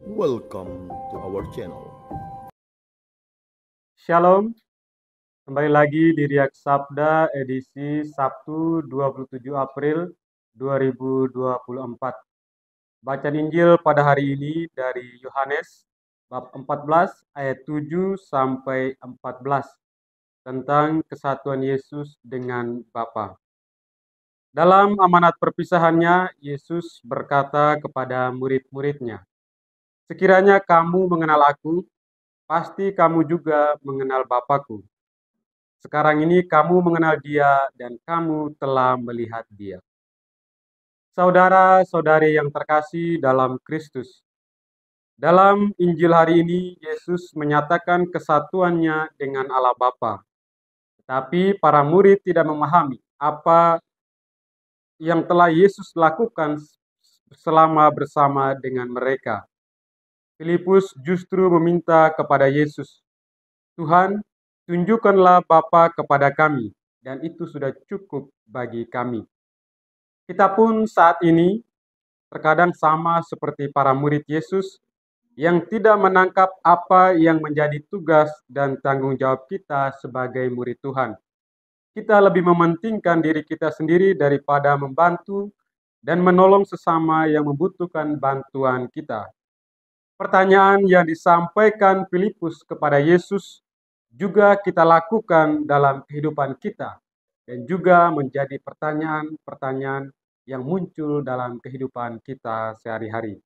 Welcome to our channel. Shalom, kembali lagi di Riak Sabda edisi Sabtu 27 April 2024. Bacaan Injil pada hari ini dari Yohanes bab 14 ayat 7 sampai 14 tentang kesatuan Yesus dengan Bapa. Dalam amanat perpisahannya, Yesus berkata kepada murid-muridnya, Sekiranya kamu mengenal aku, pasti kamu juga mengenal Bapakku. Sekarang ini kamu mengenal dia dan kamu telah melihat dia. Saudara-saudari yang terkasih dalam Kristus, dalam Injil hari ini Yesus menyatakan kesatuannya dengan Allah Bapa. Tetapi para murid tidak memahami apa yang telah Yesus lakukan selama bersama dengan mereka. Filipus justru meminta kepada Yesus, Tuhan, tunjukkanlah Bapa kepada kami, dan itu sudah cukup bagi kami. Kita pun saat ini terkadang sama seperti para murid Yesus yang tidak menangkap apa yang menjadi tugas dan tanggung jawab kita sebagai murid Tuhan. Kita lebih mementingkan diri kita sendiri daripada membantu dan menolong sesama yang membutuhkan bantuan kita. Pertanyaan yang disampaikan Filipus kepada Yesus juga kita lakukan dalam kehidupan kita dan juga menjadi pertanyaan-pertanyaan yang muncul dalam kehidupan kita sehari-hari.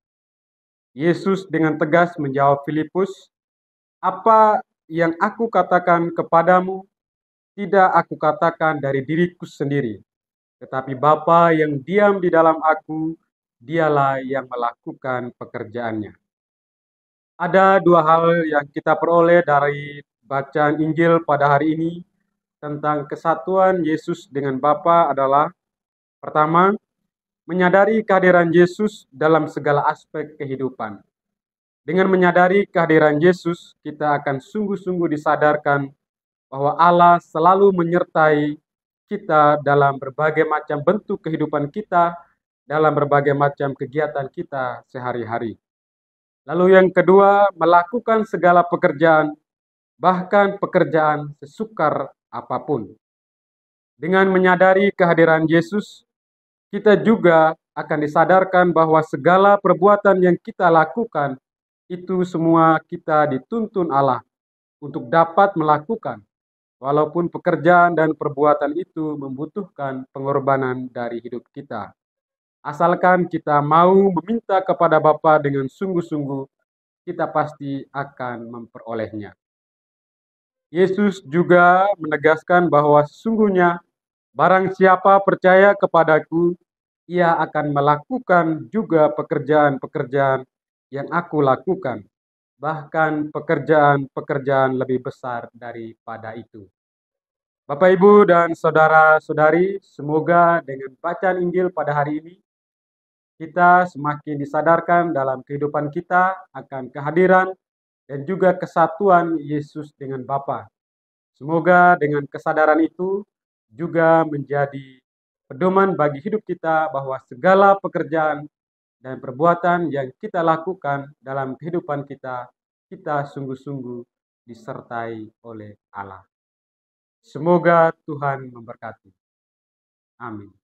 Yesus dengan tegas menjawab Filipus, "Apa yang aku katakan kepadamu tidak aku katakan dari diriku sendiri, tetapi Bapa yang diam di dalam aku, dialah yang melakukan pekerjaannya." Ada dua hal yang kita peroleh dari bacaan Injil pada hari ini tentang kesatuan Yesus dengan Bapa adalah pertama, menyadari kehadiran Yesus dalam segala aspek kehidupan. Dengan menyadari kehadiran Yesus, kita akan sungguh-sungguh disadarkan bahwa Allah selalu menyertai kita dalam berbagai macam bentuk kehidupan kita, dalam berbagai macam kegiatan kita sehari-hari. Lalu yang kedua, melakukan segala pekerjaan, bahkan pekerjaan sesukar apa pun. Dengan menyadari kehadiran Yesus, kita juga akan disadarkan bahwa segala perbuatan yang kita lakukan itu semua kita dituntun Allah untuk dapat melakukan, walaupun pekerjaan dan perbuatan itu membutuhkan pengorbanan dari hidup kita. Asalkan kita mau meminta kepada Bapa dengan sungguh-sungguh, kita pasti akan memperolehnya. Yesus juga menegaskan bahwa sesungguhnya barang siapa percaya kepadaku, ia akan melakukan juga pekerjaan-pekerjaan yang aku lakukan, bahkan pekerjaan-pekerjaan lebih besar daripada itu. Bapak, Ibu, dan saudara-saudari, semoga dengan bacaan Injil pada hari ini kita semakin disadarkan dalam kehidupan kita akan kehadiran dan juga kesatuan Yesus dengan Bapa. Semoga dengan kesadaran itu juga menjadi pedoman bagi hidup kita bahwa segala pekerjaan dan perbuatan yang kita lakukan dalam kehidupan kita, kita sungguh-sungguh disertai oleh Allah. Semoga Tuhan memberkati. Amin.